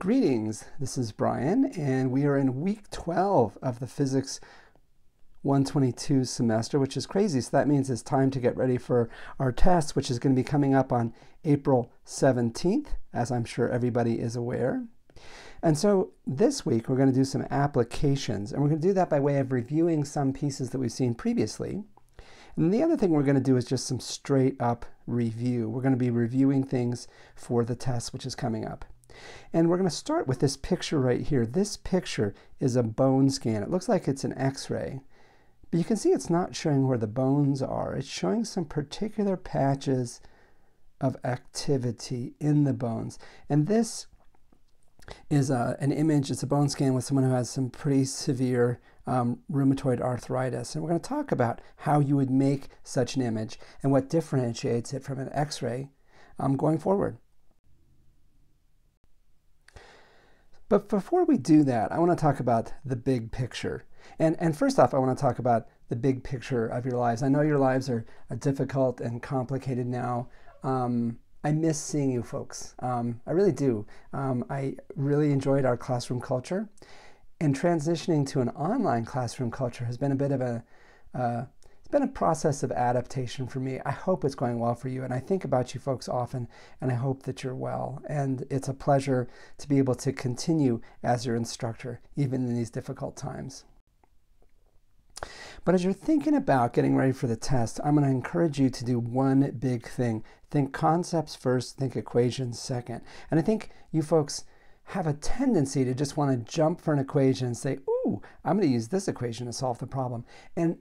Greetings, this is Brian, and we are in week 12 of the Physics 122 semester, which is crazy. So that means it's time to get ready for our test, which is going to be coming up on April 17th, as I'm sure everybody is aware. And so this week we're going to do some applications, and we're going to do that by way of reviewing some pieces that we've seen previously. And the other thing we're going to do is just some straight up review. We're going to be reviewing things for the test, which is coming up. And we're going to start with this picture right here. This picture is a bone scan. It looks like it's an x-ray. But you can see it's not showing where the bones are. It's showing some particular patches of activity in the bones. And this is a, an image, it's a bone scan with someone who has some pretty severe um, rheumatoid arthritis. And we're going to talk about how you would make such an image and what differentiates it from an x-ray um, going forward. But before we do that, I want to talk about the big picture. And, and first off, I want to talk about the big picture of your lives. I know your lives are, difficult and complicated now. Um, I miss seeing you folks. Um, I really do. Um, I really enjoyed our classroom culture. And transitioning to an online classroom culture has been a bit of a, uh, been a process of adaptation for me. I hope it's going well for you. And I think about you folks often, and I hope that you're well. And it's a pleasure to be able to continue as your instructor, even in these difficult times. But as you're thinking about getting ready for the test, I'm going to encourage you to do one big thing. Think concepts first, think equations second. And I think you folks have a tendency to just want to jump for an equation and say, ooh, I'm going to use this equation to solve the problem. And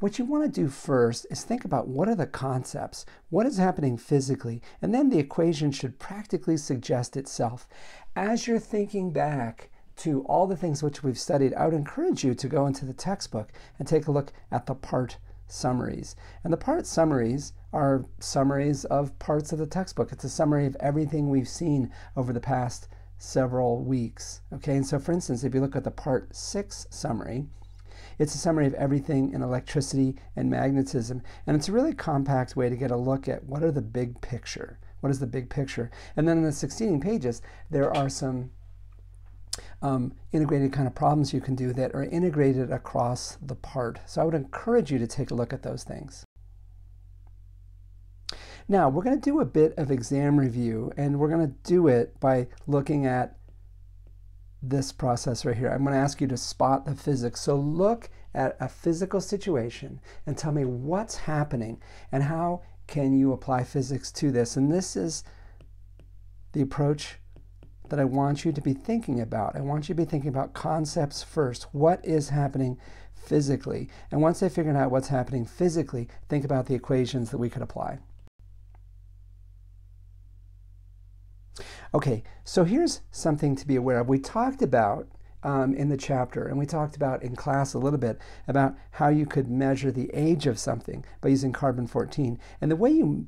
what you want to do first is think about what are the concepts, what is happening physically, and then the equation should practically suggest itself. As you're thinking back to all the things which we've studied, I would encourage you to go into the textbook and take a look at the part summaries. And the part summaries are summaries of parts of the textbook. It's a summary of everything we've seen over the past several weeks. Okay, and so for instance, if you look at the part six summary, it's a summary of everything in electricity and magnetism. And it's a really compact way to get a look at what are the big picture. What is the big picture? And then in the succeeding pages, there are some um, integrated kind of problems you can do that are integrated across the part. So I would encourage you to take a look at those things. Now, we're going to do a bit of exam review, and we're going to do it by looking at this process right here. I'm going to ask you to spot the physics. So look at a physical situation and tell me what's happening and how can you apply physics to this. And this is the approach that I want you to be thinking about. I want you to be thinking about concepts first. What is happening physically? And once I figured out what's happening physically, think about the equations that we could apply. Okay, so here's something to be aware of. We talked about um, in the chapter, and we talked about in class a little bit about how you could measure the age of something by using carbon 14. And the way you,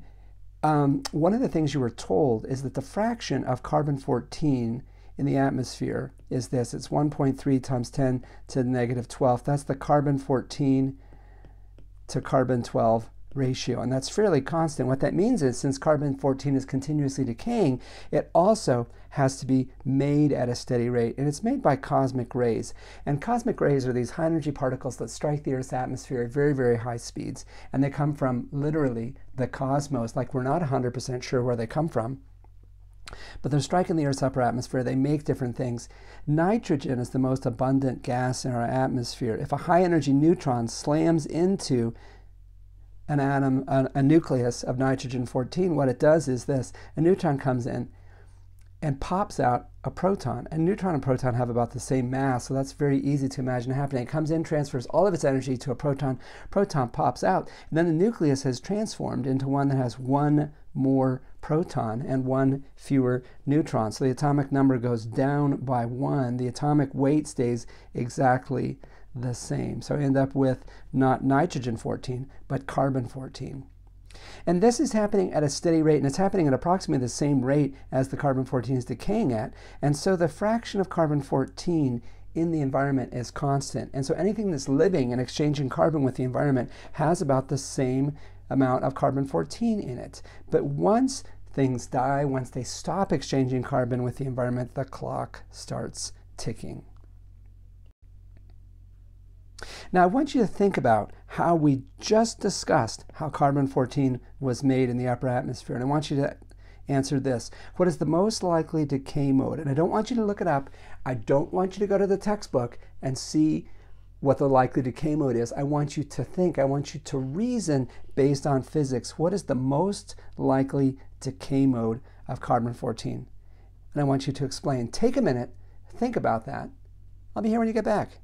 um, one of the things you were told is that the fraction of carbon 14 in the atmosphere is this it's 1.3 times 10 to the negative 12. That's the carbon 14 to carbon 12 ratio, and that's fairly constant. What that means is since carbon-14 is continuously decaying, it also has to be made at a steady rate, and it's made by cosmic rays. And cosmic rays are these high-energy particles that strike the Earth's atmosphere at very, very high speeds, and they come from literally the cosmos, like we're not 100% sure where they come from. But they're striking the Earth's upper atmosphere. They make different things. Nitrogen is the most abundant gas in our atmosphere. If a high energy neutron slams into an atom, a, a nucleus of nitrogen 14, what it does is this a neutron comes in and pops out a proton. And neutron and proton have about the same mass, so that's very easy to imagine happening. It comes in, transfers all of its energy to a proton, proton pops out, and then the nucleus has transformed into one that has one more proton and one fewer neutron. So the atomic number goes down by one. The atomic weight stays exactly the same. So I end up with not nitrogen 14, but carbon 14. And this is happening at a steady rate, and it's happening at approximately the same rate as the carbon 14 is decaying at. And so the fraction of carbon 14 in the environment is constant. And so anything that's living and exchanging carbon with the environment has about the same amount of carbon 14 in it. But once things die, once they stop exchanging carbon with the environment, the clock starts ticking. Now, I want you to think about how we just discussed how carbon 14 was made in the upper atmosphere. And I want you to answer this What is the most likely decay mode? And I don't want you to look it up. I don't want you to go to the textbook and see what the likely decay mode is. I want you to think, I want you to reason based on physics. What is the most likely decay mode of carbon 14? And I want you to explain. Take a minute, think about that. I'll be here when you get back.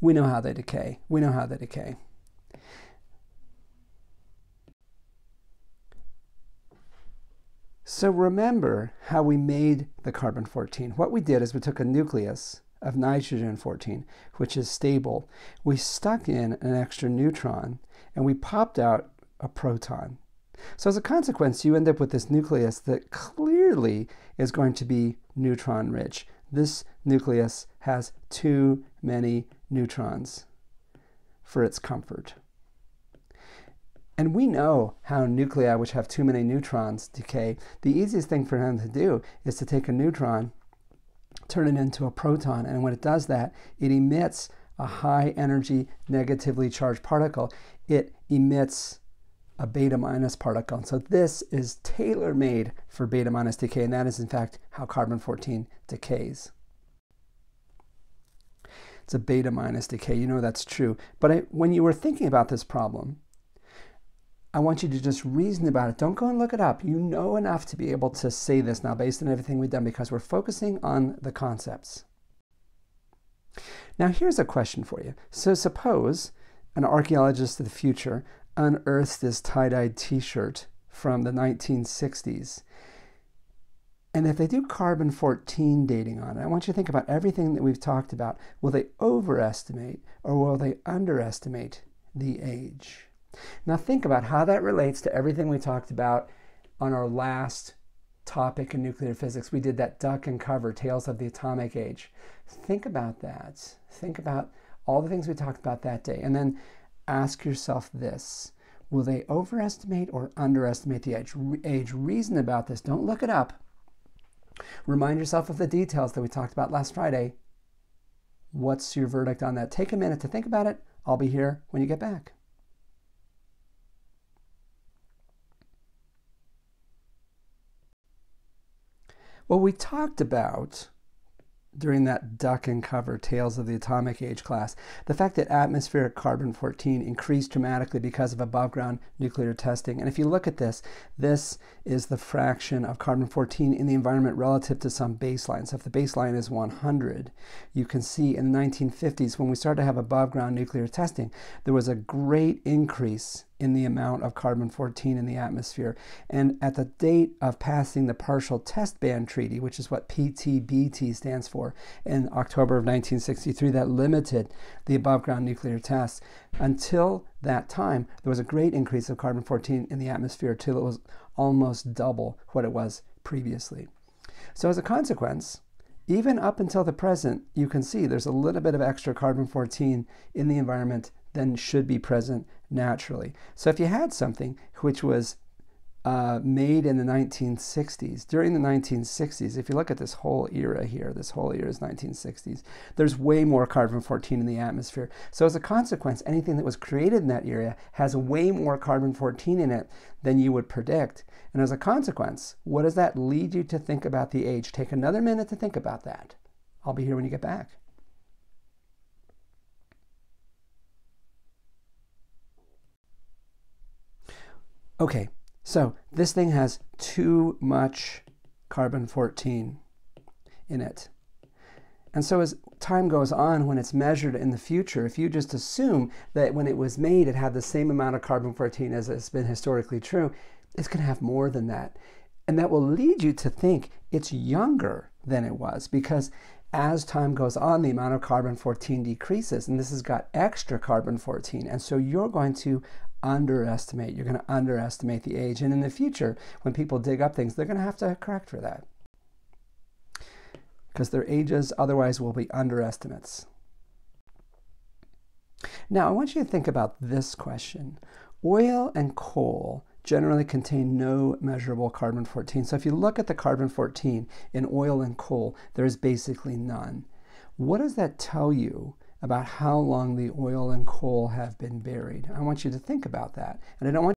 We know how they decay. We know how they decay. So remember how we made the carbon 14. What we did is we took a nucleus of nitrogen 14, which is stable. We stuck in an extra neutron and we popped out a proton. So as a consequence, you end up with this nucleus that clearly is going to be neutron rich. This nucleus has too many neutrons for its comfort. And we know how nuclei which have too many neutrons decay. The easiest thing for them to do is to take a neutron, turn it into a proton, and when it does that, it emits a high energy negatively charged particle. It emits a beta minus particle. So this is tailor made for beta minus decay, and that is in fact how carbon 14 decays. It's a beta minus decay. You know that's true. But I, when you were thinking about this problem, I want you to just reason about it. Don't go and look it up. You know enough to be able to say this now based on everything we've done because we're focusing on the concepts. Now, here's a question for you. So, suppose an archaeologist of the future unearths this tie dyed t shirt from the 1960 and if they do carbon 14 dating on it, I want you to think about everything that we've talked about. Will they overestimate or will they underestimate the age? Now, think about how that relates to everything we talked about on our last topic in nuclear physics. We did that duck and cover, Tales of the Atomic Age. Think about that. Think about all the things we talked about that day. And then ask yourself this Will they overestimate or underestimate the age? age? Reason about this. Don't look it up. Remind yourself of the details that we talked about last Friday. What's your verdict on that? Take a minute to think about it. I'll be here when you get back. Well, we talked about during that duck and cover Tales of the Atomic Age class, the fact that atmospheric carbon 14 increased dramatically because of above ground nuclear testing. And if you look at this, this is the fraction of carbon 14 in the environment relative to some baseline. So if the baseline is 100, you can see in the 1950s when we started to have above ground nuclear testing, there was a great increase in the amount of carbon 14 in the atmosphere. And at the date of passing the Partial Test Ban Treaty, which is what PTBT stands for, in October of 1963, that limited the above ground nuclear tests. Until that time, there was a great increase of carbon 14 in the atmosphere till it was almost double what it was previously. So, as a consequence, even up until the present, you can see there's a little bit of extra carbon 14 in the environment than should be present naturally. So if you had something which was uh, made in the 1960s, during the 1960s, if you look at this whole era here, this whole era is 1960s, there's way more carbon 14 in the atmosphere. So, as a consequence, anything that was created in that area has way more carbon 14 in it than you would predict. And as a consequence, what does that lead you to think about the age? Take another minute to think about that. I'll be here when you get back. Okay, so this thing has too much carbon 14 in it. And so as time goes on, when it's measured in the future, if you just assume that when it was made, it had the same amount of carbon 14 as has been historically true, it's going to have more than that. And that will lead you to think it's younger than it was because as time goes on, the amount of carbon 14 decreases, and this has got extra carbon 14. And so you're going to underestimate. You're going to underestimate the age. And in the future, when people dig up things, they're going to have to correct for that. because their ages otherwise will be underestimates. Now, I want you to think about this question. Oil and coal generally contain no measurable carbon 14. So if you look at the carbon 14 in oil and coal, there's basically none. What does that tell you about how long the oil and coal have been buried? I want you to think about that. And I don't want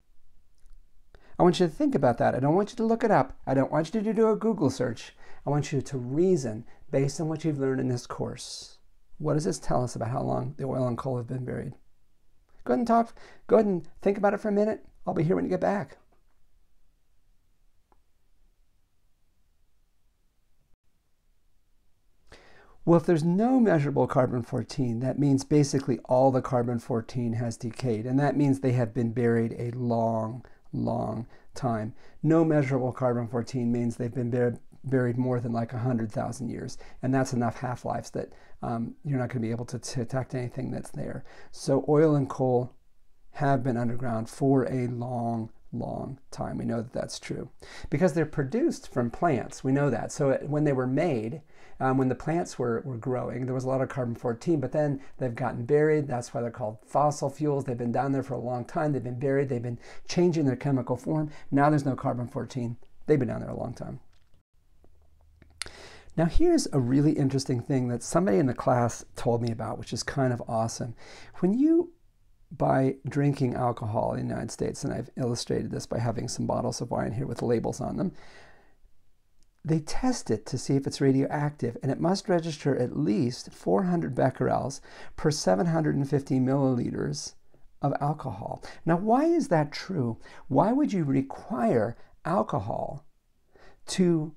I want you to think about that. I don't want you to look it up. I don't want you to do a Google search. I want you to reason based on what you've learned in this course. What does this tell us about how long the oil and coal have been buried? Go ahead and talk. Go ahead and think about it for a minute. I'll be here when you get back. Well, if there's no measurable carbon 14, that means basically all the carbon 14 has decayed. And that means they have been buried a long, long time. No measurable carbon 14 means they've been buried, buried more than like 100,000 years. And that's enough half lives that um, you're not going to be able to detect anything that's there. So, oil and coal have been underground for a long, long time. We know that that's true because they're produced from plants. We know that. So, when they were made, um, when the plants were, were growing, there was a lot of carbon 14, but then they've gotten buried. That's why they're called fossil fuels. They've been down there for a long time. They've been buried. They've been changing their chemical form. Now there's no carbon 14. They've been down there a long time. Now, here's a really interesting thing that somebody in the class told me about, which is kind of awesome. When you buy drinking alcohol in the United States, and I've illustrated this by having some bottles of wine here with labels on them, they test it to see if it's radioactive, and it must register at least 400 becquerels per 750 milliliters of alcohol. Now, why is that true? Why would you require alcohol to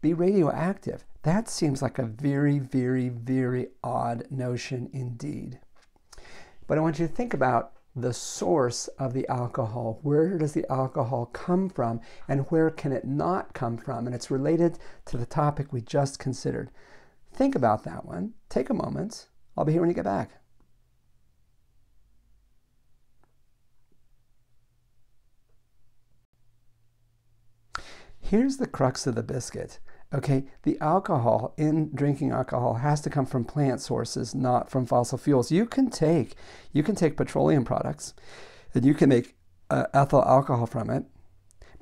be radioactive. That seems like a very, very, very odd notion indeed. But I want you to think about the source of the alcohol. Where does the alcohol come from and where can it not come from? And it's related to the topic we just considered. Think about that one. Take a moment. I'll be here when you get back. Here's the crux of the biscuit. Okay, the alcohol in drinking alcohol has to come from plant sources, not from fossil fuels. You can take you can take petroleum products, and you can make uh, ethyl alcohol from it,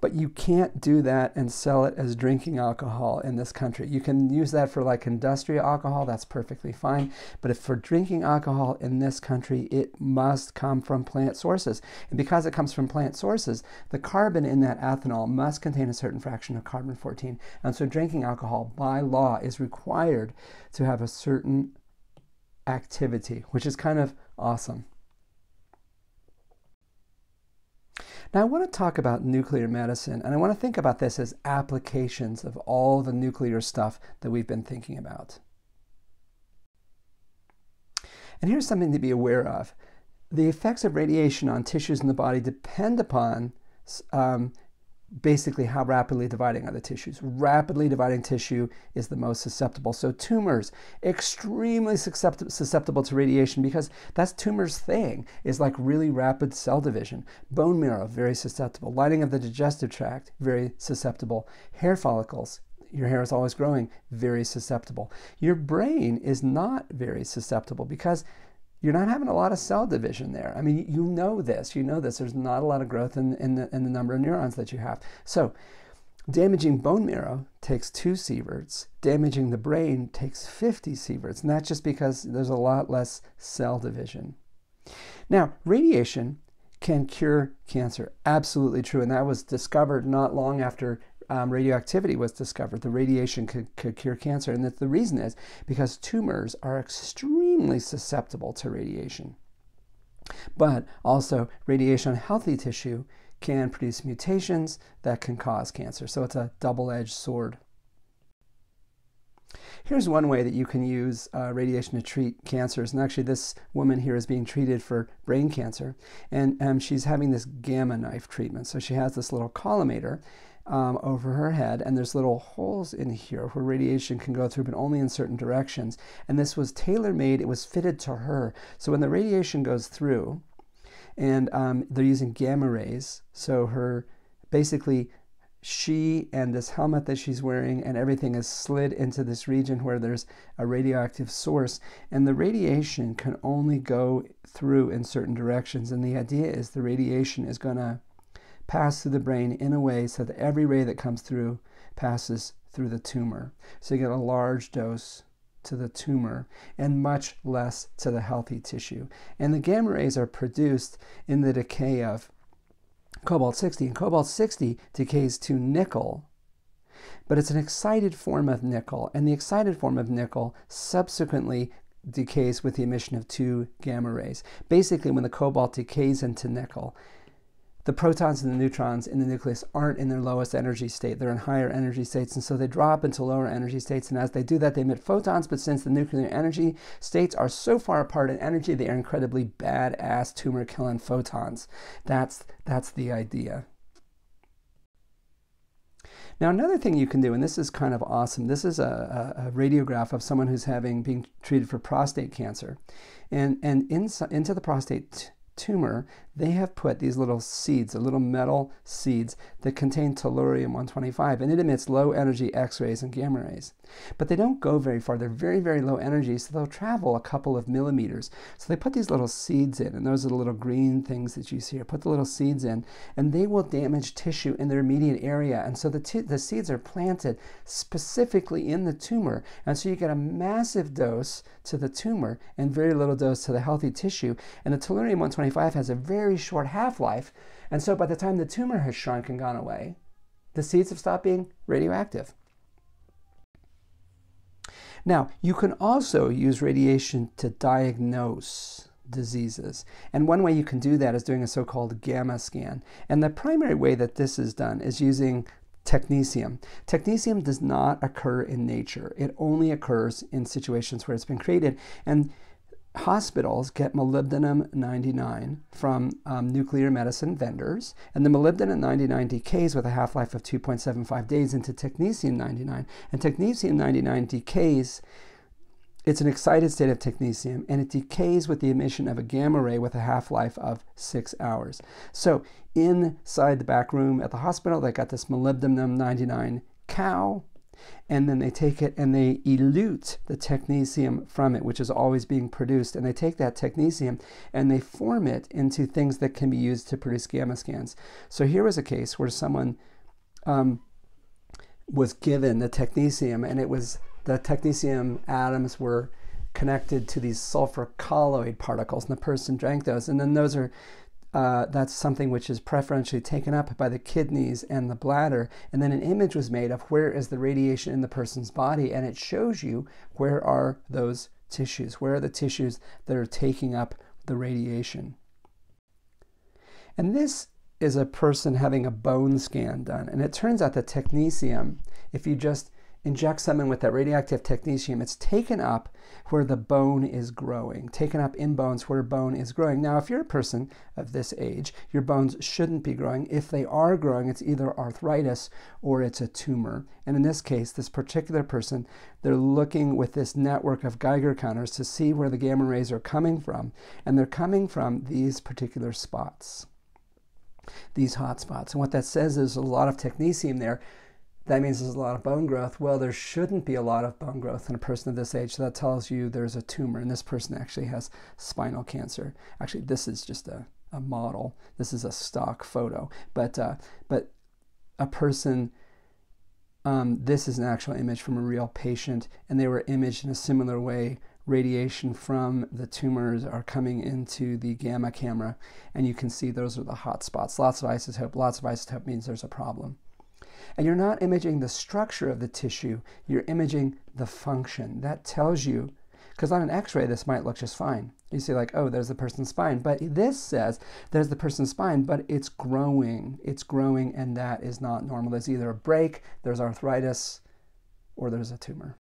but you can't do that and sell it as drinking alcohol in this country. You can use that for like industrial alcohol, that's perfectly fine. But if for drinking alcohol in this country, it must come from plant sources. And because it comes from plant sources, the carbon in that ethanol must contain a certain fraction of carbon 14. And so drinking alcohol by law is required to have a certain activity, which is kind of awesome. Now, I want to talk about nuclear medicine, and I want to think about this as applications of all the nuclear stuff that we've been thinking about. And here's something to be aware of the effects of radiation on tissues in the body depend upon um, basically how rapidly dividing are the tissues. Rapidly dividing tissue is the most susceptible. So tumors, extremely susceptible to radiation because that's tumor's thing, is like really rapid cell division. Bone marrow, very susceptible. Lining of the digestive tract, very susceptible. Hair follicles, your hair is always growing, very susceptible. Your brain is not very susceptible because you're not having a lot of cell division there. I mean, you know this. You know this. There's not a lot of growth in, in, the, in the number of neurons that you have. So, damaging bone marrow takes two sieverts. Damaging the brain takes 50 sieverts. And that's just because there's a lot less cell division. Now, radiation can cure cancer. Absolutely true. And that was discovered not long after um, radioactivity was discovered. The radiation could, could cure cancer. And that the reason is because tumors are extremely susceptible to radiation. But also, radiation on healthy tissue can produce mutations that can cause cancer. So it's a double edged sword. Here's one way that you can use uh, radiation to treat cancers. And actually, this woman here is being treated for brain cancer. And um, she's having this gamma knife treatment. So she has this little collimator um, over her head, and there's little holes in here where radiation can go through, but only in certain directions. And this was tailor made, it was fitted to her. So when the radiation goes through, and um, they're using gamma rays, so her basically she and this helmet that she's wearing and everything is slid into this region where there's a radioactive source and the radiation can only go through in certain directions and the idea is the radiation is going to pass through the brain in a way so that every ray that comes through passes through the tumor so you get a large dose to the tumor and much less to the healthy tissue and the gamma rays are produced in the decay of cobalt 60. And cobalt 60 decays to nickel, but it's an excited form of nickel. And the excited form of nickel subsequently decays with the emission of two gamma rays. Basically, when the cobalt decays into nickel, the protons and the neutrons in the nucleus aren't in their lowest energy state. They're in higher energy states, and so they drop into lower energy states. And as they do that, they emit photons. But since the nuclear energy states are so far apart in energy, they are incredibly badass tumor killing photons. That's, that's the idea. Now, another thing you can do, and this is kind of awesome, this is a, a, a radiograph of someone who's having being treated for prostate cancer. And, and in, into the prostate tumor, they have put these little seeds, the little metal seeds that contain tellurium-125, and it emits low energy X-rays and gamma rays. But they don't go very far. They're very, very low energy, so they'll travel a couple of millimeters. So they put these little seeds in, and those are the little green things that you see here. Put the little seeds in, and they will damage tissue in their immediate area. And so the, the seeds are planted specifically in the tumor. And so you get a massive dose to the tumor and very little dose to the healthy tissue. And the tellurium-125 has a very very short half life. And so by the time the tumor has shrunk and gone away, the seeds have stopped being radioactive. Now, you can also use radiation to diagnose diseases. And one way you can do that is doing a so called gamma scan. And the primary way that this is done is using technetium. Technetium does not occur in nature, it only occurs in situations where it's been created. And hospitals get molybdenum 99 from um, nuclear medicine vendors, and the molybdenum 99 decays with a half life of 2.75 days into technetium 99. And technetium 99 decays, it's an excited state of technetium, and it decays with the emission of a gamma ray with a half life of six hours. So, inside the back room at the hospital, they got this molybdenum 99 cow and then they take it and they elute the technetium from it, which is always being produced. And they take that technetium and they form it into things that can be used to produce gamma scans. So here was a case where someone um, was given the technetium, and it was the technetium atoms were connected to these sulfur colloid particles, and the person drank those. And then those are uh, that's something which is preferentially taken up by the kidneys and the bladder. And then an image was made of where is the radiation in the person's body, and it shows you where are those tissues, where are the tissues that are taking up the radiation. And this is a person having a bone scan done. And it turns out that technetium, if you just inject someone with that radioactive technetium, it's taken up where the bone is growing, taken up in bones where bone is growing. Now, if you're a person of this age, your bones shouldn't be growing. If they are growing, it's either arthritis or it's a tumor. And in this case, this particular person, they're looking with this network of Geiger counters to see where the gamma rays are coming from. And they're coming from these particular spots, these hot spots. And what that says is a lot of technetium there that means there's a lot of bone growth. Well, there shouldn't be a lot of bone growth in a person of this age. So that tells you there's a tumor, and this person actually has spinal cancer. Actually, this is just a, a model. This is a stock photo. But, uh, but a person, um, this is an actual image from a real patient, and they were imaged in a similar way. Radiation from the tumors are coming into the gamma camera, and you can see those are the hot spots. Lots of isotope. Lots of isotope means there's a problem. And you're not imaging the structure of the tissue, you're imaging the function. That tells you, because on an x ray, this might look just fine. You see, like, oh, there's the person's spine. But this says there's the person's spine, but it's growing. It's growing, and that is not normal. There's either a break, there's arthritis, or there's a tumor.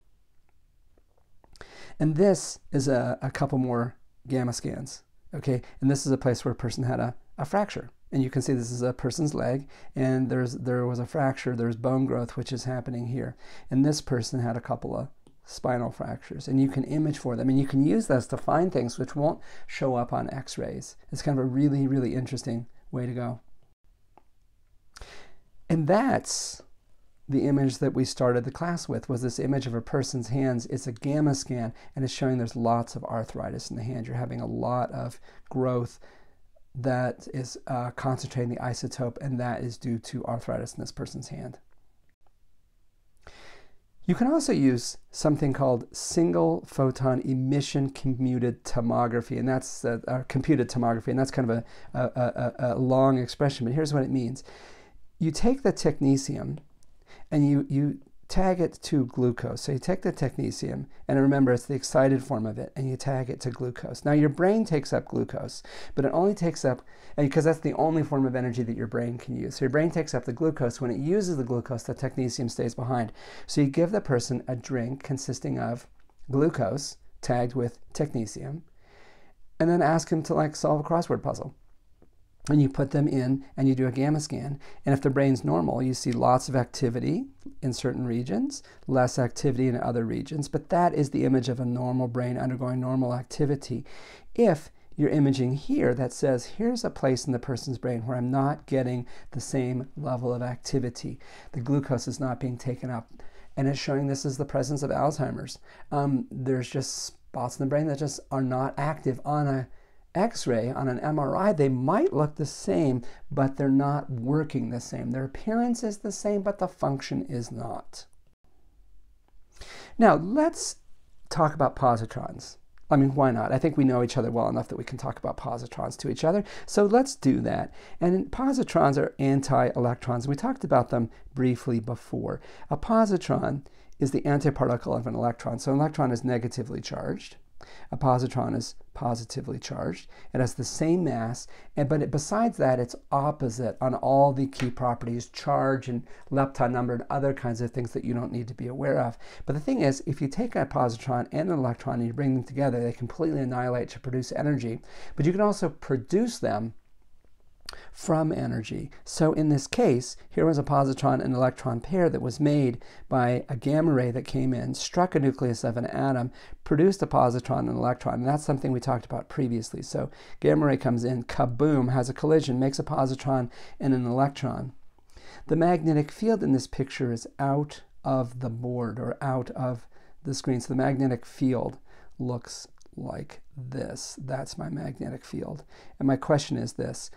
And this is a, a couple more gamma scans. Okay, and this is a place where a person had a, a fracture and you can see this is a person's leg and there's there was a fracture there's bone growth which is happening here and this person had a couple of spinal fractures and you can image for them and you can use this to find things which won't show up on x-rays it's kind of a really really interesting way to go And that's the image that we started the class with was this image of a person's hands. It's a gamma scan and it's showing there's lots of arthritis in the hand. You're having a lot of growth that is uh, concentrating the isotope, and that is due to arthritis in this person's hand. You can also use something called single photon emission commuted tomography, and that's uh, uh, computed tomography, and that's kind of a, a, a, a long expression, but here's what it means. You take the technetium and you, you tag it to glucose. So you take the technetium, and remember it's the excited form of it, and you tag it to glucose. Now your brain takes up glucose, but it only takes up, because that's the only form of energy that your brain can use. So your brain takes up the glucose. When it uses the glucose, the technetium stays behind. So you give the person a drink consisting of glucose tagged with technetium, and then ask him to like solve a crossword puzzle and you put them in and you do a gamma scan. And if the brain's normal, you see lots of activity in certain regions, less activity in other regions. But that is the image of a normal brain undergoing normal activity. If you're imaging here that says, here's a place in the person's brain where I'm not getting the same level of activity. The glucose is not being taken up. And it's showing this is the presence of Alzheimer's. Um, there's just spots in the brain that just are not active on a x ray, on an MRI, they might look the same, but they're not working the same. Their appearance is the same, but the function is not. Now, let's talk about positrons. I mean, why not? I think we know each other well enough that we can talk about positrons to each other. So let's do that. And positrons are anti-electrons. We talked about them briefly before. A positron is the antiparticle of an electron. So an electron is negatively charged. A positron is positively charged. It has the same mass, and, but it, besides that, it's opposite on all the key properties, charge and lepton number and other kinds of things that you don't need to be aware of. But the thing is, if you take a positron and an electron and you bring them together, they completely annihilate to produce energy. But you can also produce them from energy. So in this case, here was a positron and electron pair that was made by a gamma ray that came in, struck a nucleus of an atom, produced a positron and electron. And that's something we talked about previously. So gamma ray comes in, kaboom, has a collision, makes a positron and an electron. The magnetic field in this picture is out of the board or out of the screen. So the magnetic field looks like this. That's my magnetic field. And my question is this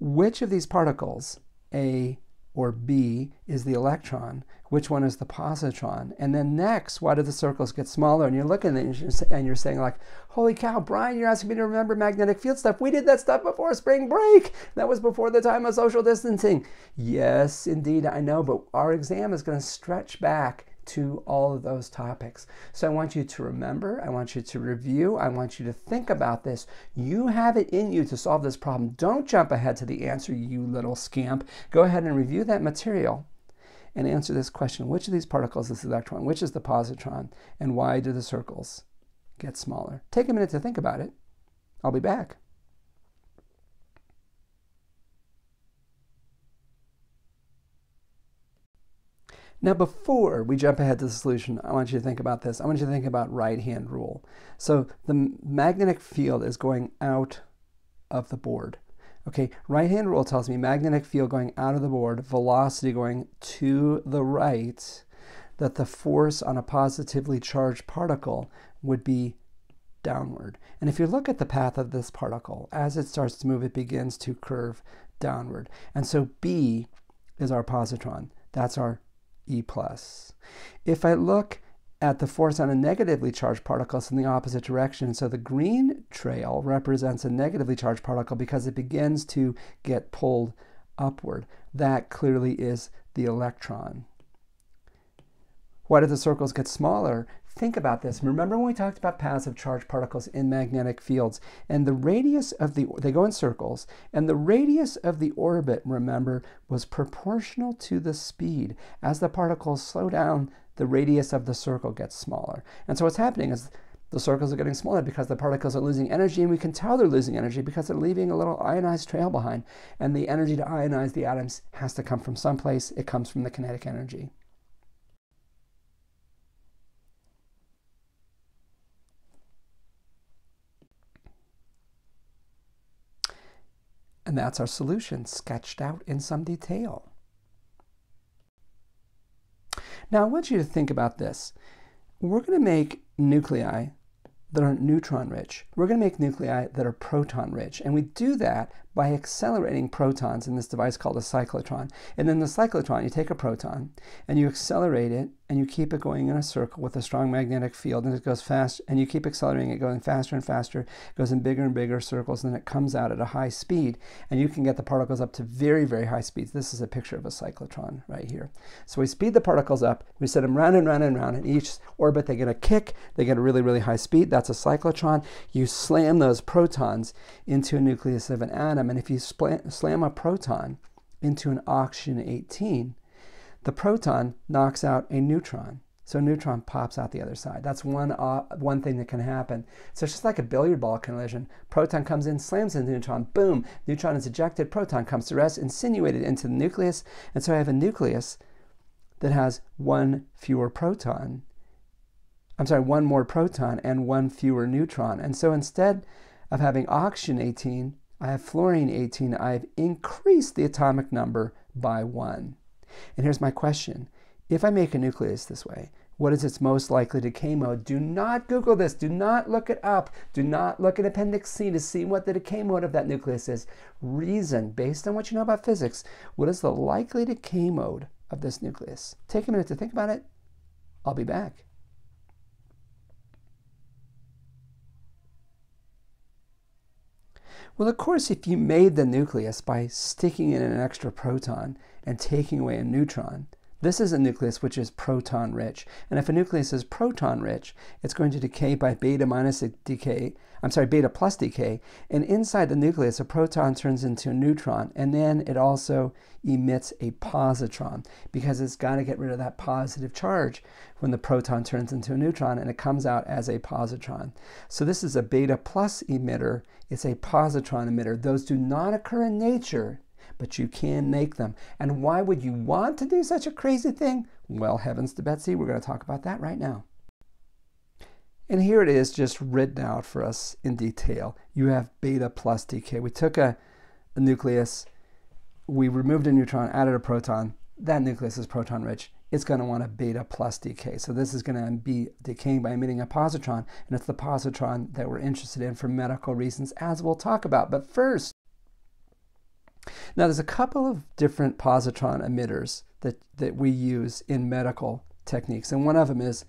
which of these particles, A or B, is the electron? Which one is the positron? And then next, why do the circles get smaller? And you're looking at it and you're saying like, holy cow, Brian, you're asking me to remember magnetic field stuff. We did that stuff before spring break. That was before the time of social distancing. Yes, indeed, I know, but our exam is going to stretch back to all of those topics. So I want you to remember, I want you to review, I want you to think about this. You have it in you to solve this problem. Don't jump ahead to the answer, you little scamp. Go ahead and review that material and answer this question. Which of these particles is the electron? Which is the positron? And why do the circles get smaller? Take a minute to think about it. I'll be back. Now, before we jump ahead to the solution, I want you to think about this. I want you to think about right-hand rule. So the magnetic field is going out of the board. Okay, right-hand rule tells me magnetic field going out of the board, velocity going to the right, that the force on a positively charged particle would be downward. And if you look at the path of this particle, as it starts to move, it begins to curve downward. And so B is our positron. That's our E plus. If I look at the force on a negatively charged particle, it's in the opposite direction. So the green trail represents a negatively charged particle because it begins to get pulled upward. That clearly is the electron. Why do the circles get smaller? Think about this. Remember when we talked about paths of charged particles in magnetic fields and the radius of the, they go in circles, and the radius of the orbit, remember, was proportional to the speed. As the particles slow down, the radius of the circle gets smaller. And so what's happening is the circles are getting smaller because the particles are losing energy, and we can tell they're losing energy because they're leaving a little ionized trail behind. And the energy to ionize the atoms has to come from someplace. It comes from the kinetic energy. And that's our solution sketched out in some detail. Now I want you to think about this. We're going to make nuclei that are neutron rich. We're going to make nuclei that are proton rich. And we do that by accelerating protons in this device called a cyclotron. And then the cyclotron, you take a proton and you accelerate it and you keep it going in a circle with a strong magnetic field and it goes fast and you keep accelerating it going faster and faster, it goes in bigger and bigger circles and then it comes out at a high speed and you can get the particles up to very, very high speeds. This is a picture of a cyclotron right here. So we speed the particles up, we set them round and round and round in each orbit, they get a kick, they get a really, really high speed. That's a cyclotron. You slam those protons into a nucleus of an atom atom, and if you slam a proton into an oxygen 18, the proton knocks out a neutron. So a neutron pops out the other side. That's one, uh, one thing that can happen. So it's just like a billiard ball collision. Proton comes in, slams into neutron, boom, neutron is ejected, proton comes to rest, insinuated into the nucleus. And so I have a nucleus that has one fewer proton. I'm sorry, one more proton and one fewer neutron. And so instead of having oxygen 18, I have fluorine 18, I've increased the atomic number by one. And here's my question. If I make a nucleus this way, what is its most likely decay mode? Do not Google this. Do not look it up. Do not look at Appendix C to see what the decay mode of that nucleus is. Reason, based on what you know about physics, what is the likely decay mode of this nucleus? Take a minute to think about it. I'll be back. Well, of course, if you made the nucleus by sticking in an extra proton and taking away a neutron, this is a nucleus which is proton rich. And if a nucleus is proton rich, it's going to decay by beta minus decay, I'm sorry, beta plus decay. And inside the nucleus, a proton turns into a neutron. And then it also emits a positron because it's got to get rid of that positive charge when the proton turns into a neutron and it comes out as a positron. So this is a beta plus emitter. It's a positron emitter. Those do not occur in nature but you can make them. And why would you want to do such a crazy thing? Well, heavens to Betsy, we're going to talk about that right now. And here it is just written out for us in detail. You have beta plus decay. We took a, a nucleus, we removed a neutron, added a proton. That nucleus is proton rich. It's going to want a beta plus decay. So this is going to be decaying by emitting a positron, and it's the positron that we're interested in for medical reasons, as we'll talk about. But first, now, there's a couple of different positron emitters that, that we use in medical techniques, and one of them is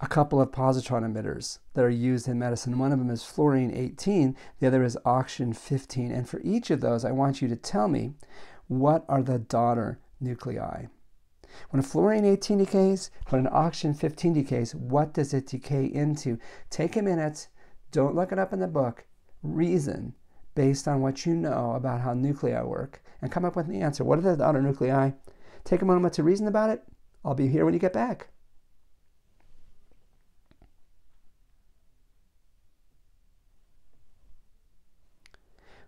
a couple of positron emitters that are used in medicine. One of them is fluorine 18, the other is oxygen 15. And for each of those, I want you to tell me what are the daughter nuclei. When a fluorine 18 decays, when an oxygen 15 decays, what does it decay into? Take a minute, don't look it up in the book, reason based on what you know about how nuclei work, and come up with the answer. What are the other nuclei? Take a moment to reason about it. I'll be here when you get back.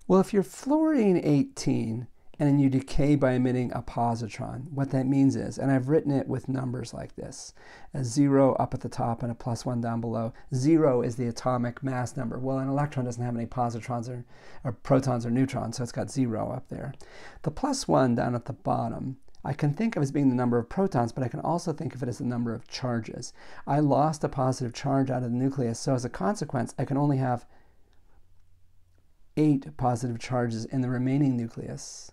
Well, if you're fluorine 18, and then you decay by emitting a positron. What that means is, and I've written it with numbers like this, a zero up at the top and a plus one down below. Zero is the atomic mass number. Well, an electron doesn't have any positrons or, or protons or neutrons, so it's got zero up there. The plus one down at the bottom I can think of as being the number of protons, but I can also think of it as the number of charges. I lost a positive charge out of the nucleus, so as a consequence, I can only have eight positive charges in the remaining nucleus.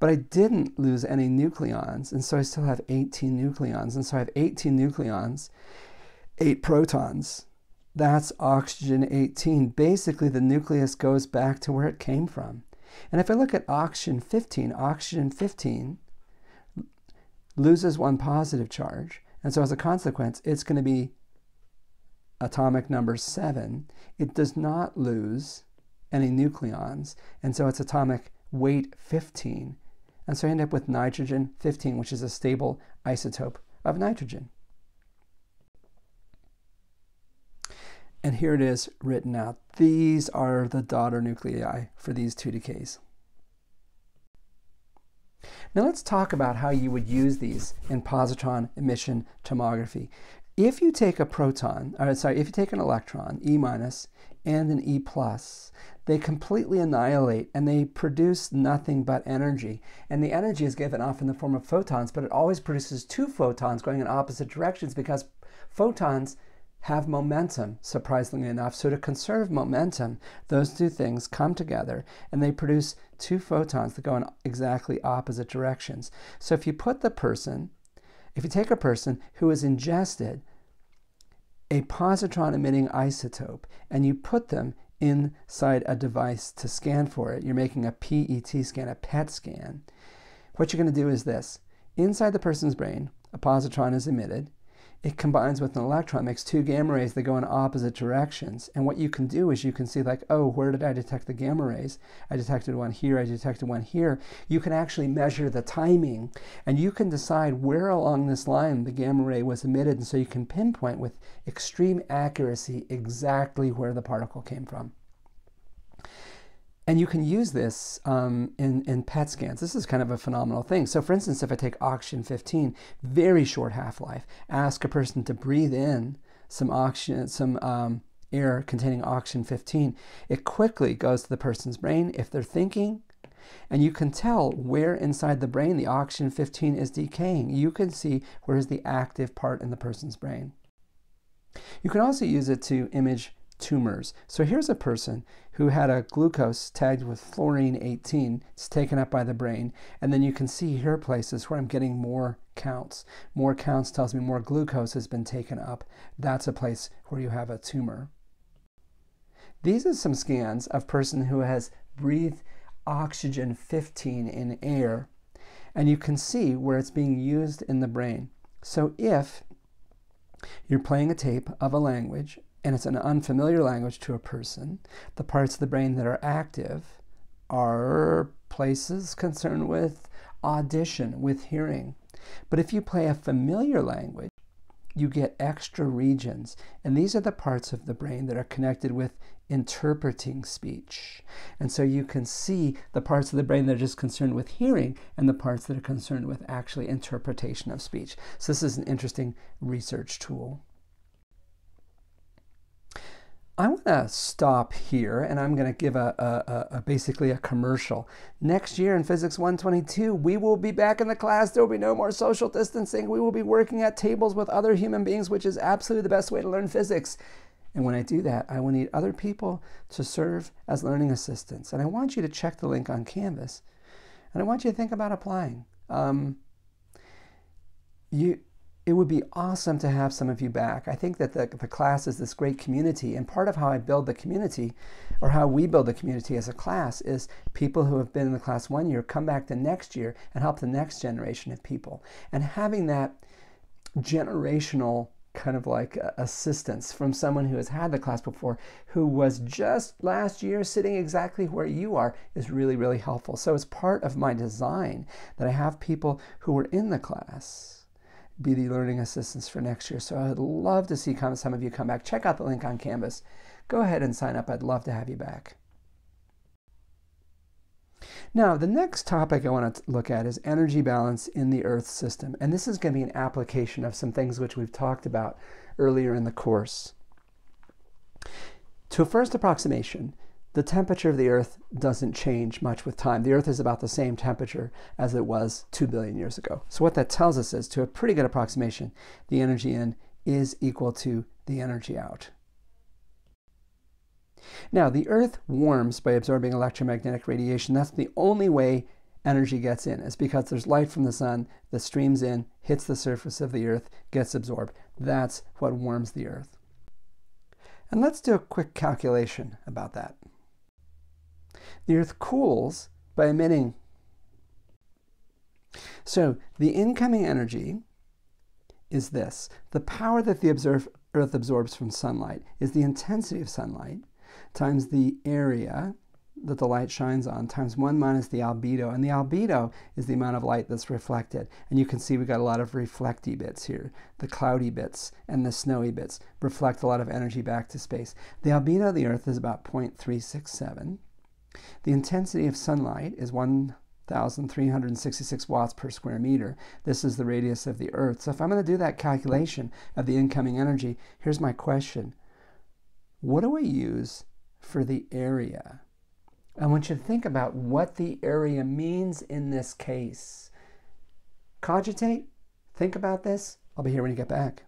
But I didn't lose any nucleons, and so I still have 18 nucleons. And so I have 18 nucleons, 8 protons. That's oxygen 18. Basically, the nucleus goes back to where it came from. And if I look at oxygen 15, oxygen 15 loses one positive charge. And so as a consequence, it's going to be atomic number 7. It does not lose any nucleons. And so it's atomic weight 15. And so I end up with nitrogen 15, which is a stable isotope of nitrogen. And here it is written out. These are the daughter nuclei for these two decays. Now let's talk about how you would use these in positron emission tomography. If you take a proton, or sorry, if you take an electron, E minus, and an E plus, they completely annihilate and they produce nothing but energy. And the energy is given off in the form of photons, but it always produces two photons going in opposite directions because photons have momentum, surprisingly enough. So, to conserve momentum, those two things come together and they produce two photons that go in exactly opposite directions. So, if you put the person, if you take a person who has ingested a positron emitting isotope and you put them inside a device to scan for it, you're making a PET scan, a PET scan. What you're going to do is this. Inside the person's brain, a positron is emitted it combines with an electron, makes two gamma rays that go in opposite directions. And what you can do is you can see like, oh, where did I detect the gamma rays? I detected one here, I detected one here. You can actually measure the timing and you can decide where along this line the gamma ray was emitted. And so you can pinpoint with extreme accuracy exactly where the particle came from. And you can use this um, in, in PET scans. This is kind of a phenomenal thing. So, for instance, if I take oxygen 15, very short half life, ask a person to breathe in some oxygen, some um, air containing oxygen 15, it quickly goes to the person's brain if they're thinking. And you can tell where inside the brain the oxygen 15 is decaying. You can see where is the active part in the person's brain. You can also use it to image tumors. So here's a person who had a glucose tagged with fluorine 18. It's taken up by the brain. And then you can see here places where I'm getting more counts. More counts tells me more glucose has been taken up. That's a place where you have a tumor. These are some scans of person who has breathed oxygen 15 in air. And you can see where it's being used in the brain. So if you're playing a tape of a language and it's an unfamiliar language to a person, the parts of the brain that are active are places concerned with audition, with hearing. But if you play a familiar language, you get extra regions. And these are the parts of the brain that are connected with interpreting speech. And so you can see the parts of the brain that are just concerned with hearing and the parts that are concerned with actually interpretation of speech. So this is an interesting research tool. I want to stop here and I'm going to give a, a, a, basically a commercial. Next year in Physics 122, we will be back in the class. There will be no more social distancing. We will be working at tables with other human beings, which is absolutely the best way to learn physics. And when I do that, I will need other people to serve as learning assistants. And I want you to check the link on Canvas. And I want you to think about applying. Um, you, it would be awesome to have some of you back. I think that the, the class is this great community, and part of how I build the community, or how we build the community as a class, is people who have been in the class one year come back the next year and help the next generation of people. And having that generational kind of like uh, assistance from someone who has had the class before, who was just last year sitting exactly where you are, is really, really helpful. So it's part of my design that I have people who were in the class be the learning assistants for next year. So I'd love to see some of you come back. Check out the link on Canvas. Go ahead and sign up. I'd love to have you back. Now, the next topic I want to look at is energy balance in the Earth system. And this is going to be an application of some things which we've talked about earlier in the course. To a first approximation, the temperature of the Earth doesn't change much with time. The Earth is about the same temperature as it was 2 billion years ago. So, what that tells us is, to a pretty good approximation, the energy in is equal to the energy out. Now, the Earth warms by absorbing electromagnetic radiation. That's the only way energy gets in, is because there's light from the sun that streams in, hits the surface of the Earth, gets absorbed. That's what warms the Earth. And let's do a quick calculation about that. The Earth cools by emitting. So the incoming energy is this. The power that the observe, Earth absorbs from sunlight is the intensity of sunlight times the area that the light shines on times 1 minus the albedo. And the albedo is the amount of light that's reflected. And you can see we've got a lot of reflecty bits here. The cloudy bits and the snowy bits reflect a lot of energy back to space. The albedo of the Earth is about 0.367. The intensity of sunlight is 1,366 watts per square meter. This is the radius of the Earth. So if I'm going to do that calculation of the incoming energy, here's my question. What do I use for the area? I want you to think about what the area means in this case. Cogitate, think about this. I'll be here when you get back.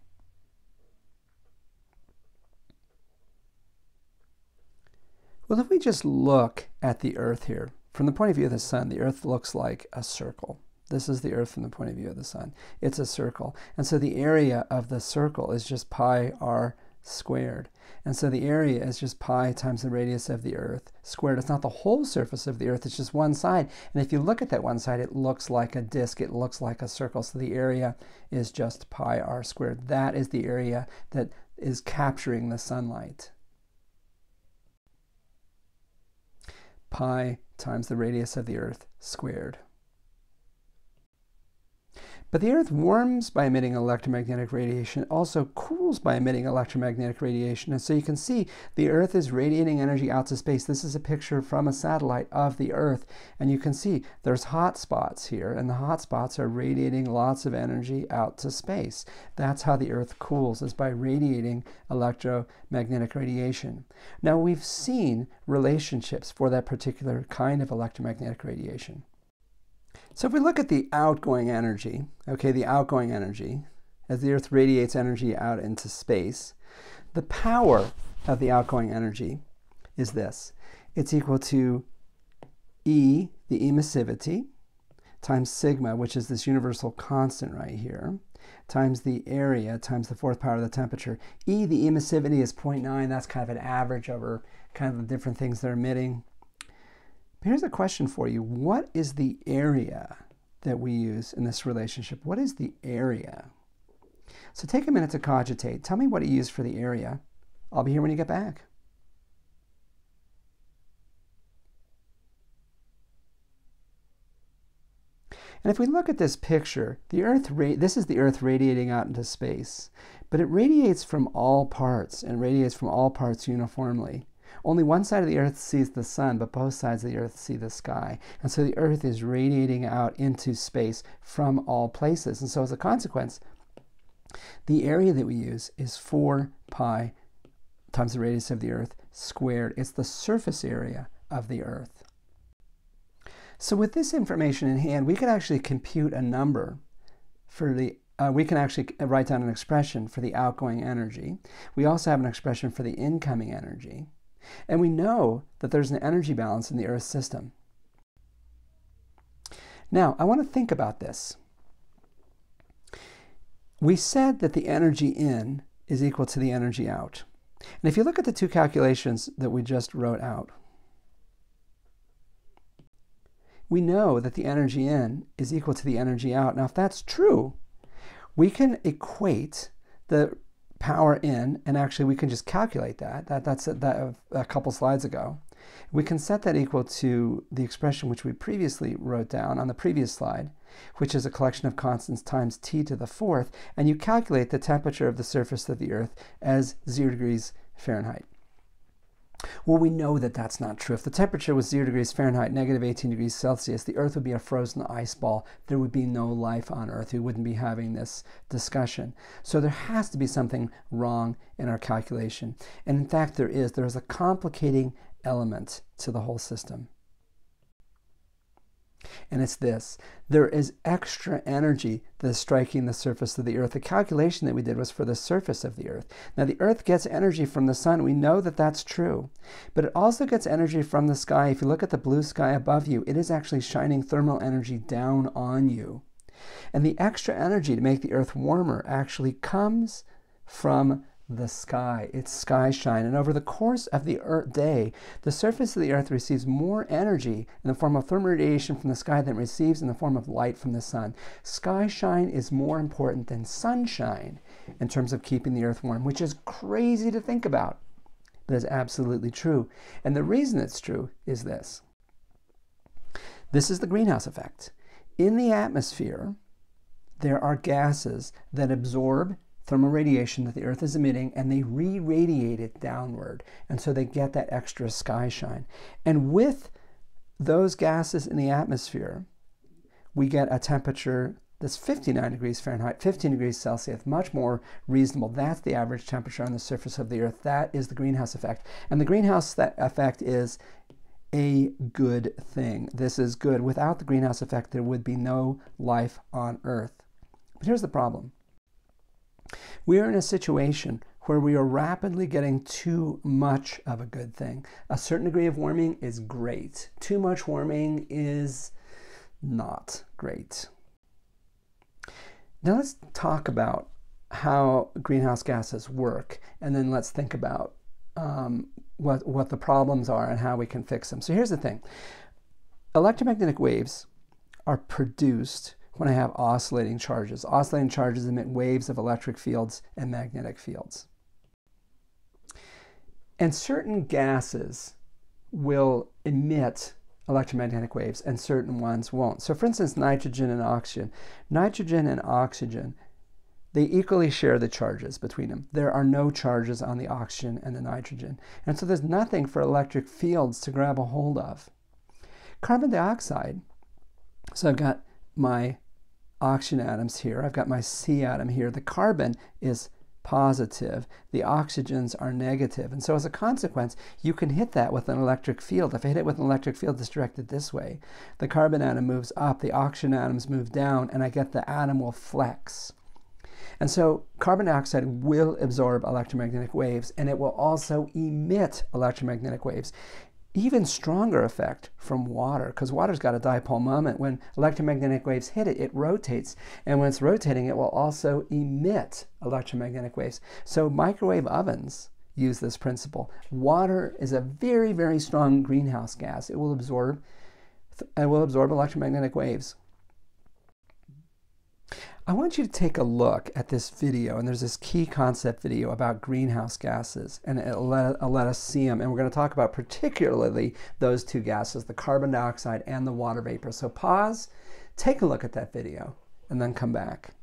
Well, if we just look at the Earth here, from the point of view of the Sun, the Earth looks like a circle. This is the Earth from the point of view of the Sun. It's a circle. And so the area of the circle is just pi r squared. And so the area is just pi times the radius of the Earth squared. It's not the whole surface of the Earth, it's just one side. And if you look at that one side, it looks like a disk, it looks like a circle. So the area is just pi r squared. That is the area that is capturing the sunlight. Pi times the radius of the Earth squared. But the Earth warms by emitting electromagnetic radiation, also cools by emitting electromagnetic radiation. And so you can see the Earth is radiating energy out to space. This is a picture from a satellite of the Earth. And you can see there's hot spots here, and the hot spots are radiating lots of energy out to space. That's how the Earth cools, is by radiating electromagnetic radiation. Now, we've seen relationships for that particular kind of electromagnetic radiation. So if we look at the outgoing energy, okay, the outgoing energy, as the Earth radiates energy out into space, the power of the outgoing energy is this. It's equal to E, the emissivity, times sigma, which is this universal constant right here, times the area times the fourth power of the temperature. E, the emissivity is 0.9. That's kind of an average over kind of the different things they're emitting. Here's a question for you. What is the area that we use in this relationship? What is the area? So take a minute to cogitate. Tell me what you use for the area. I'll be here when you get back. And if we look at this picture, the Earth this is the Earth radiating out into space, but it radiates from all parts and radiates from all parts uniformly. Only one side of the earth sees the sun, but both sides of the earth see the sky. And so the earth is radiating out into space from all places. And so as a consequence, the area that we use is 4 pi times the radius of the earth squared. It's the surface area of the earth. So with this information in hand, we can actually compute a number for the uh, we can actually write down an expression for the outgoing energy. We also have an expression for the incoming energy. And we know that there's an energy balance in the Earth system. Now, I want to think about this. We said that the energy in is equal to the energy out. And if you look at the two calculations that we just wrote out, we know that the energy in is equal to the energy out. Now, if that's true, we can equate the power in, and actually we can just calculate that. that that's a, that a couple slides ago. We can set that equal to the expression which we previously wrote down on the previous slide, which is a collection of constants times t to the fourth, and you calculate the temperature of the surface of the Earth as 0 degrees Fahrenheit. Well, we know that that's not true. If the temperature was 0 degrees Fahrenheit, negative 18 degrees Celsius, the Earth would be a frozen ice ball. There would be no life on Earth. We wouldn't be having this discussion. So there has to be something wrong in our calculation. And in fact, there is. There is a complicating element to the whole system and it's this there is extra energy that is striking the surface of the earth. The calculation that we did was for the surface of the earth. Now, the earth gets energy from the sun. We know that that's true, but it also gets energy from the sky. If you look at the blue sky above you, it is actually shining thermal energy down on you. And the extra energy to make the earth warmer actually comes from the sky, its sky shine. And over the course of the earth day, the surface of the earth receives more energy in the form of thermal radiation from the sky than it receives in the form of light from the sun. Sky shine is more important than sunshine in terms of keeping the earth warm, which is crazy to think about, but is absolutely true. And the reason it's true is this. This is the greenhouse effect. In the atmosphere, there are gases that absorb thermal radiation that the Earth is emitting and they re radiate it downward. And so they get that extra sky shine. And with those gases in the atmosphere, we get a temperature that's 59 degrees Fahrenheit, 15 degrees Celsius, much more reasonable. That's the average temperature on the surface of the Earth. That is the greenhouse effect. And the greenhouse effect is a good thing. This is good. Without the greenhouse effect, there would be no life on Earth. But here's the problem we are in a situation where we are rapidly getting too much of a good thing. A certain degree of warming is great, too much warming is not great. Now let's talk about how greenhouse gases work, and then let's think about um, what, what the problems are and how we can fix them. So here's the thing electromagnetic waves are produced when I have oscillating charges. Oscillating charges emit waves of electric fields and magnetic fields. And certain gases will emit electromagnetic waves and certain ones won't. So for instance, nitrogen and oxygen. Nitrogen and oxygen, they equally share the charges between them. There are no charges on the oxygen and the nitrogen. And so there's nothing for electric fields to grab a hold of. Carbon dioxide, so I've got my oxygen atoms here, I've got my C atom here. The carbon is positive, the oxygens are negative. And so as a consequence, you can hit that with an electric field. If I hit it with an electric field that's directed this way, the carbon atom moves up, the oxygen atoms move down, and I get the atom will flex. And so carbon dioxide will absorb electromagnetic waves and it will also emit electromagnetic waves even stronger effect from water because water's got a dipole moment. When electromagnetic waves hit it, it rotates. And when it's rotating, it will also emit electromagnetic waves. So microwave ovens use this principle. Water is a very, very strong greenhouse gas. It will absorb, it will absorb electromagnetic waves. I want you to take a look at this video, and there's this key concept video about greenhouse gases, and it'll let, it'll let us see them. And we're going to talk about particularly those two gases, the carbon dioxide and the water vapor. So pause, take a look at that video, and then come back.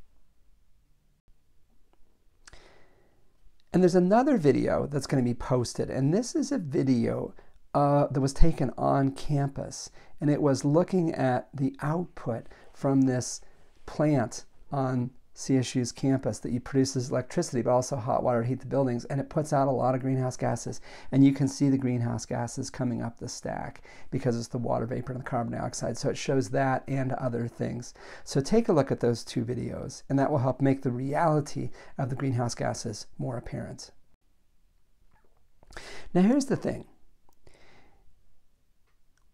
And there's another video that's going to be posted, and this is a video uh, that was taken on campus, and it was looking at the output from this plant on CSU's campus that you produces electricity, but also hot water to heat the buildings, and it puts out a lot of greenhouse gases. And you can see the greenhouse gases coming up the stack because it's the water vapor and the carbon dioxide. So it shows that and other things. So take a look at those two videos, and that will help make the reality of the greenhouse gases more apparent. Now, here's the thing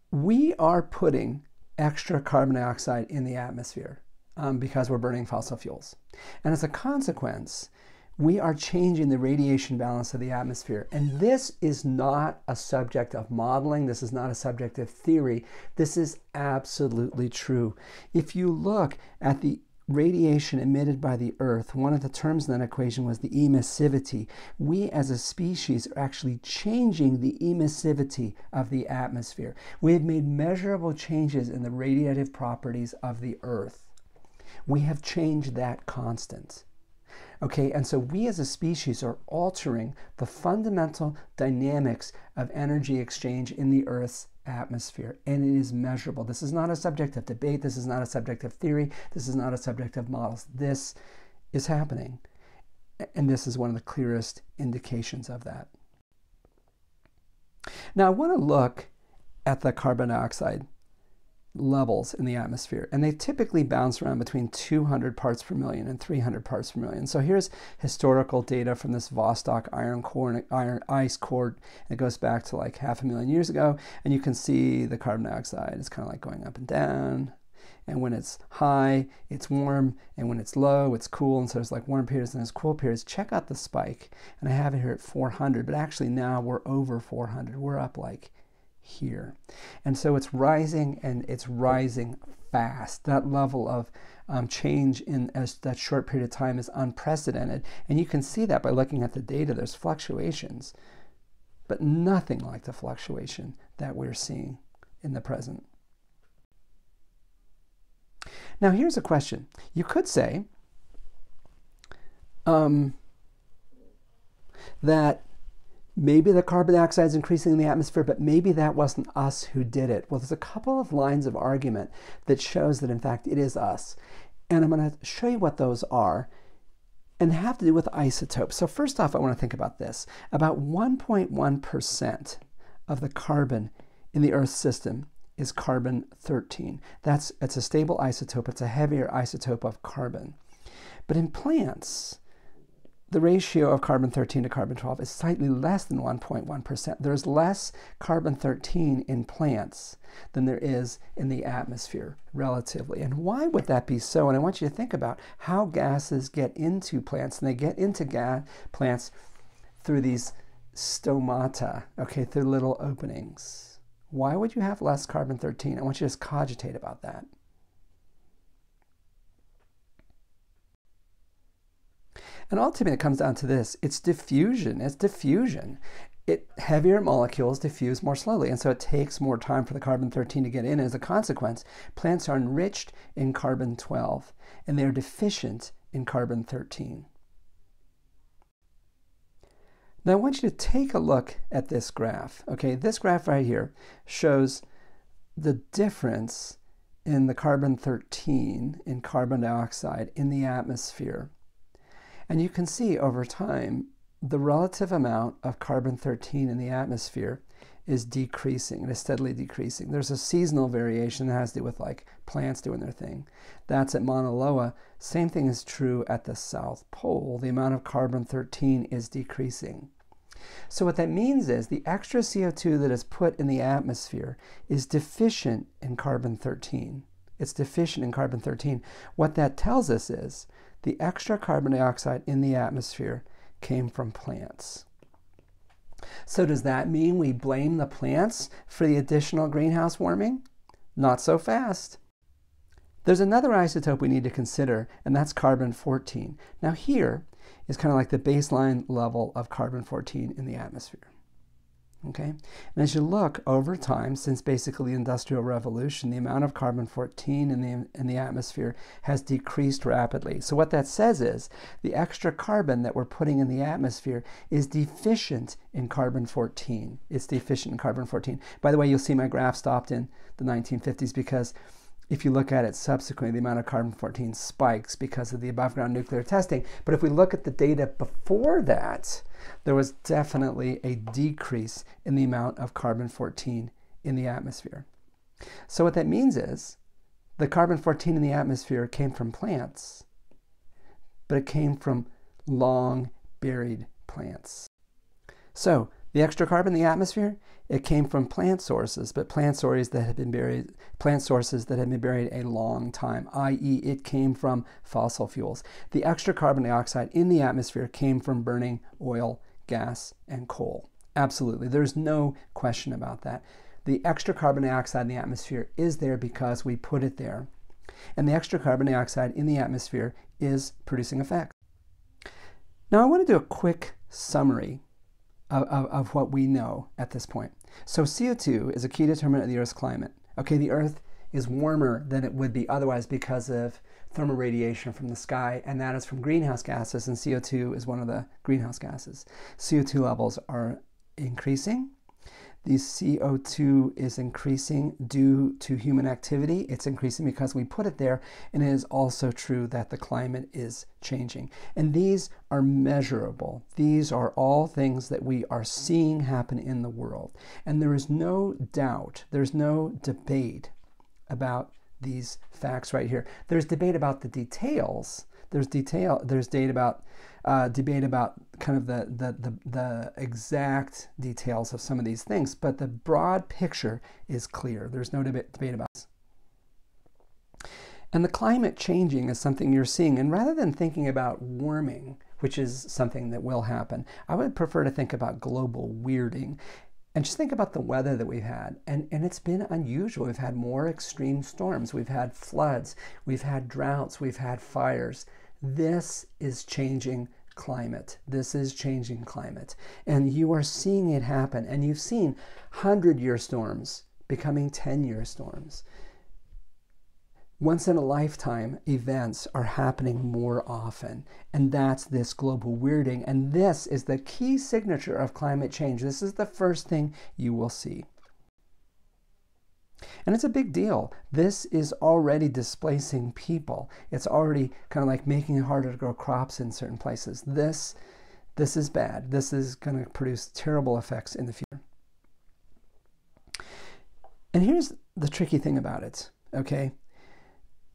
we are putting extra carbon dioxide in the atmosphere um, because we're burning fossil fuels. And as a consequence, we are changing the radiation balance of the atmosphere. And this is not a subject of modeling. This is not a subject of theory. This is absolutely true. If you look at the radiation emitted by the Earth, one of the terms in that equation was the emissivity. We as a species are actually changing the emissivity of the atmosphere. We have made measurable changes in the radiative properties of the Earth we have changed that constant. Okay, and so we as a species are altering the fundamental dynamics of energy exchange in the Earth's atmosphere, and it is measurable. This is not a subject of debate, this is not a subject of theory, this is not a subject of models. This is happening, and this is one of the clearest indications of that. Now, I want to look at the carbon dioxide levels in the atmosphere, and they typically bounce around between 200 parts per million and 300 parts per million. So here's historical data from this Vostok iron core, iron ice core. It goes back to like half a million years ago, and you can see the carbon dioxide is kind of like going up and down. And when it's high, it's warm, and when it's low, it's cool. And so there's like warm periods and there's cool periods. Check out the spike, and I have it here at 400, but actually now we're over 400. We're up like here. And so it's rising and it's rising fast. That level of um, change in as that short period of time is unprecedented. And you can see that by looking at the data. There's fluctuations, but nothing like the fluctuation that we're seeing in the present. Now, here's a question. You could say um, that maybe the carbon dioxide is increasing in the atmosphere, but maybe that wasn't us who did it. Well, there's a couple of lines of argument that shows that in fact it is us. And I'm going to show you what those are and have to do with isotopes. So first off, I want to think about this. About 1.1% of the carbon in the Earth's system is carbon 13. That's it's a stable isotope. It's a heavier isotope of carbon. But in plants, the ratio of carbon 13 to carbon 12 is slightly less than 1.1%. There's less carbon 13 in plants than there is in the atmosphere relatively. And why would that be so? And I want you to think about how gases get into plants, and they get into plants through these stomata, okay, through little openings. Why would you have less carbon 13? I want you to just cogitate about that. And ultimately, it comes down to this it's diffusion. It's diffusion. It, heavier molecules diffuse more slowly, and so it takes more time for the carbon 13 to get in. As a consequence, plants are enriched in carbon 12 and they are deficient in carbon 13. Now, I want you to take a look at this graph. Okay, this graph right here shows the difference in the carbon 13 in carbon dioxide in the atmosphere and you can see over time, the relative amount of carbon 13 in the atmosphere is decreasing. It is steadily decreasing. There's a seasonal variation that has to do with like plants doing their thing. That's at Mauna Loa. Same thing is true at the South Pole. The amount of carbon 13 is decreasing. So what that means is the extra CO2 that is put in the atmosphere is deficient in carbon 13. It's deficient in carbon 13. What that tells us is the extra carbon dioxide in the atmosphere came from plants. So, does that mean we blame the plants for the additional greenhouse warming? Not so fast. There's another isotope we need to consider, and that's carbon 14. Now, here is kind of like the baseline level of carbon 14 in the atmosphere. Okay, and as you look over time, since basically the Industrial Revolution, the amount of carbon 14 in the, in the atmosphere has decreased rapidly. So, what that says is the extra carbon that we're putting in the atmosphere is deficient in carbon 14. It's deficient in carbon 14. By the way, you'll see my graph stopped in the 1950s because if you look at it subsequently, the amount of carbon 14 spikes because of the above ground nuclear testing. But if we look at the data before that, there was definitely a decrease in the amount of carbon 14 in the atmosphere. So, what that means is the carbon 14 in the atmosphere came from plants, but it came from long buried plants. So, the extra carbon in the atmosphere, it came from plant sources, but plant sources that had been buried, plant sources that had been buried a long time, i.e., it came from fossil fuels. The extra carbon dioxide in the atmosphere came from burning oil, gas, and coal. Absolutely, there's no question about that. The extra carbon dioxide in the atmosphere is there because we put it there. And the extra carbon dioxide in the atmosphere is producing effects. Now, I want to do a quick summary of, of, what we know at this point. So CO2 is a key determinant of the Earth's climate. Okay, the Earth is warmer than it would be otherwise because of thermal radiation from the sky, and that is from greenhouse gases, and CO2 is one of the greenhouse gases. CO2 levels are increasing, the CO2 is increasing due to human activity. It's increasing because we put it there, and it is also true that the climate is changing. And these are measurable. These are all things that we are seeing happen in the world. And there is no doubt, there's no debate about these facts right here. There's debate about the details. There's detail. There's debate about uh, debate about kind of the, the, the, the, exact details of some of these things, but the broad picture is clear. There's no debate, debate about this. And the climate changing is something you're seeing. And rather than thinking about warming, which is something that will happen, I would prefer to think about global weirding. And just think about the weather that we've had. And, and it's been unusual. We've had more extreme storms, we've had floods, we've had droughts, we've had fires. This is changing climate. This is changing climate. And you are seeing it happen. And you've seen 100 year storms becoming 10 year storms. once in a lifetime events are happening more often. And that's this global weirding. And this is the key signature of climate change. This is the first thing you will see. And it's a big deal. This is already displacing people. It's already kind of like making it harder to grow crops in certain places. This, this is bad. This is going to produce terrible effects in the future. And here's the tricky thing about it, okay?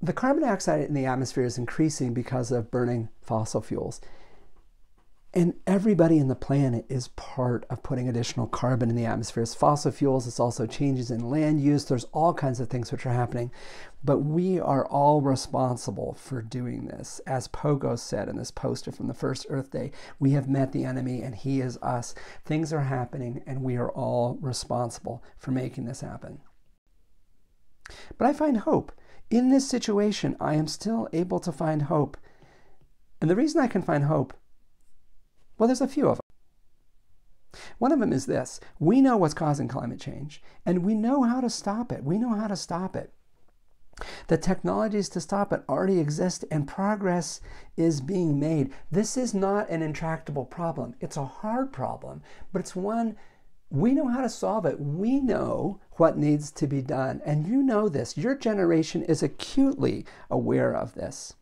The carbon dioxide in the atmosphere is increasing because of burning fossil fuels. And everybody in the planet is part of putting additional carbon in the atmosphere. It's fossil fuels, it's also changes in land use. There's all kinds of things which are happening. But we are all responsible for doing this. As Pogo said in this poster from the first Earth Day, we have met the enemy and he is us. Things are happening and we are all responsible for making this happen. But I find hope. In this situation, I am still able to find hope. And the reason I can find hope well, there's a few of them. One of them is this we know what's causing climate change, and we know how to stop it. We know how to stop it. The technologies to stop it already exist, and progress is being made. This is not an intractable problem. It's a hard problem, but it's one we know how to solve it. We know what needs to be done. And you know this. Your generation is acutely aware of this.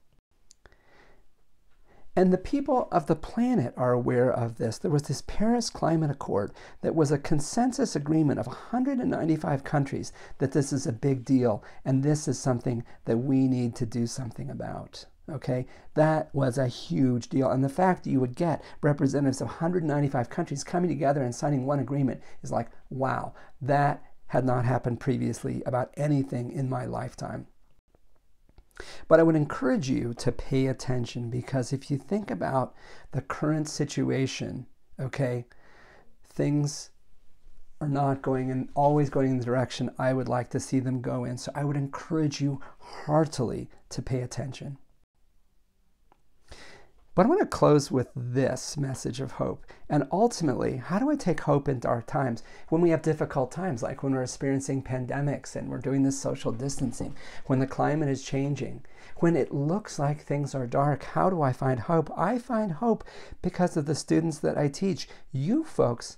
And the people of the planet are aware of this. There was this Paris Climate Accord that was a consensus agreement of 195 countries that this is a big deal and this is something that we need to do something about. Okay, that was a huge deal. And the fact that you would get representatives of 195 countries coming together and signing one agreement is like, wow, that had not happened previously about anything in my lifetime. But I would encourage you to pay attention because if you think about the current situation, okay, things are not going and always going in the direction I would like to see them go in. So I would encourage you heartily to pay attention. But I want to close with this message of hope. And ultimately, how do I take hope in dark times when we have difficult times, like when we're experiencing pandemics and we're doing this social distancing, when the climate is changing, when it looks like things are dark? How do I find hope? I find hope because of the students that I teach. You folks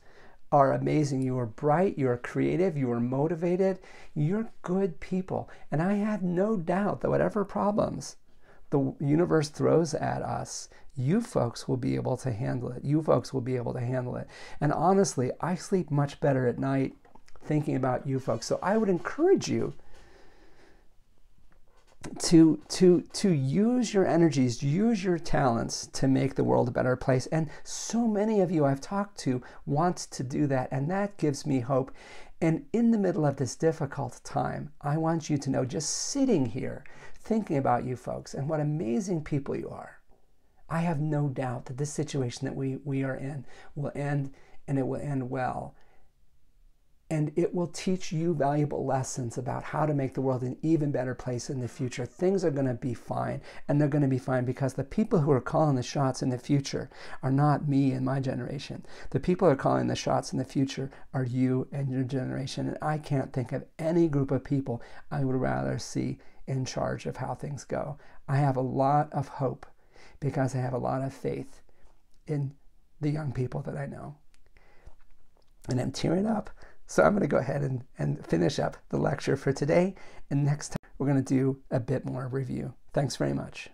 are amazing. You are bright, you are creative, you are motivated, you're good people. And I have no doubt that whatever problems the universe throws at us, you folks will be able to handle it. You folks will be able to handle it. And honestly, I sleep much better at night thinking about you folks. So I would encourage you to to to use your energies use your talents to make the world a better place and so many of you I've talked to want to do that and that gives me hope and in the middle of this difficult time I want you to know just sitting here thinking about you folks and what amazing people you are I have no doubt that this situation that we, we are in will end and it will end well. And it will teach you valuable lessons about how to make the world an even better place in the future. Things are going to be fine, and they're going to be fine because the people who are calling the shots in the future are not me and my generation. The people who are calling the shots in the future are you and your generation. And I can't think of any group of people I would rather see in charge of how things go. I have a lot of hope because I have a lot of faith in the young people that I know. And I'm tearing up. So I'm going to go ahead and, and finish up the lecture for today. And next time, we're going to do a bit more review. Thanks very much.